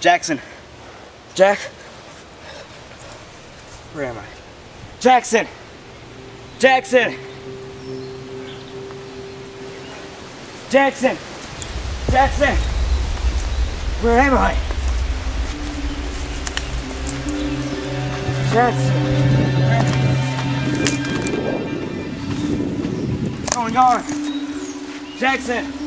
Jaxon. Jack. Where am I? Jaxon. Jaxon. Jaxon. Jaxon. Where am I? Jaxon. What's going on? Jaxon.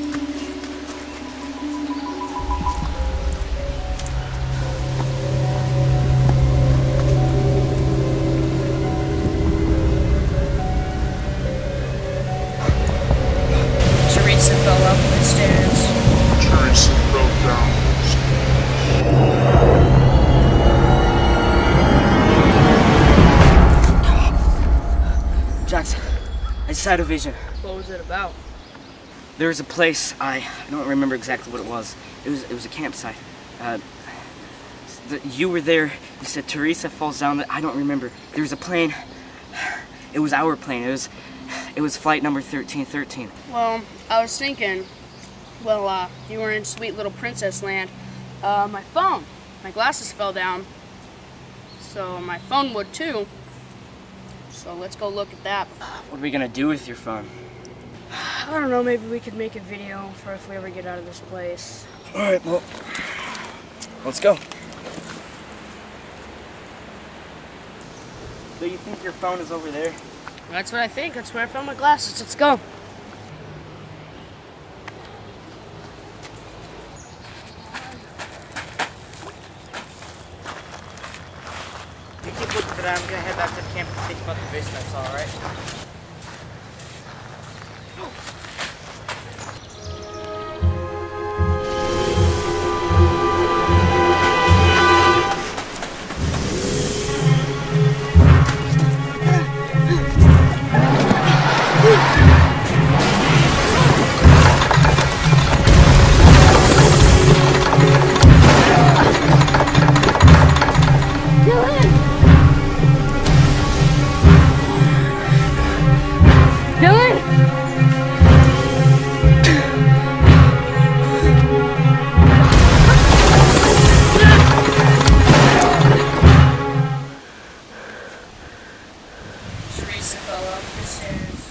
I just had a vision. What was it about? There was a place I, I don't remember exactly what it was. It was it was a campsite. Uh, the, you were there. You said Teresa falls down. I don't remember. There was a plane. It was our plane. It was it was flight number thirteen thirteen. Well, I was thinking, well, uh, you were in sweet little princess land. Uh, my phone, my glasses fell down. So my phone would too. So let's go look at that. What are we gonna do with your phone? I don't know, maybe we could make a video for if we ever get out of this place. All right. Well, let's go. So you think your phone is over there? That's what I think. That's where I found my glasses. Let's go. Keep looking for that. I'm gonna head back to camp and think about the vision I saw. All Teresa fell up the stairs.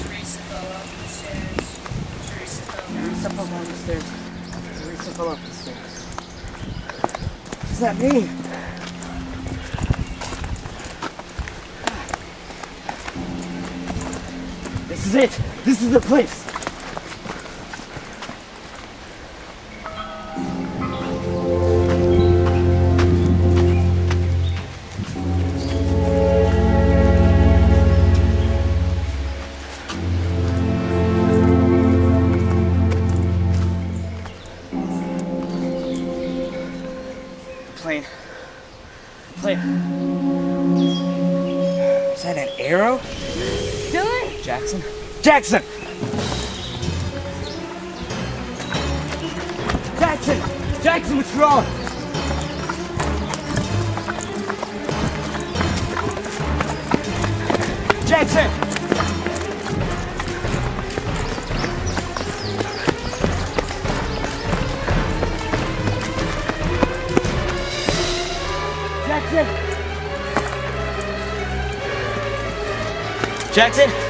Teresa fell up the stairs. Teresa fell down. Teresa fell down the stairs. Teresa fell up the stairs. What does that mean? This is it. This is the place. Plane. Plane. Is that an arrow? Jaxon? Jaxon! Jaxon! Jaxon, what's wrong? Jaxon! Jaxon! Jaxon?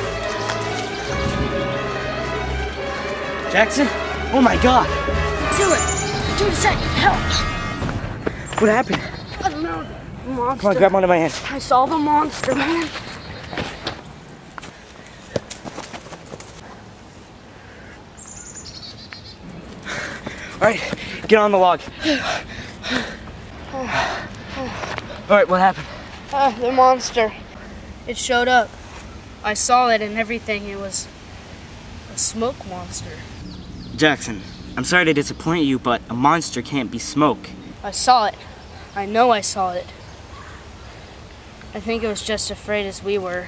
Jaxon? Oh my god! Dylan! Dude, say help! What happened? I don't know. Monster. Come on, grab one of my hands. I saw the monster, man. Alright, get on the log. Alright, what happened? Ah, the monster. It showed up. I saw it and everything. It was a smoke monster. Jaxon, I'm sorry to disappoint you, but a monster can't be smoke. I saw it. I know I saw it. I think it was just afraid as we were.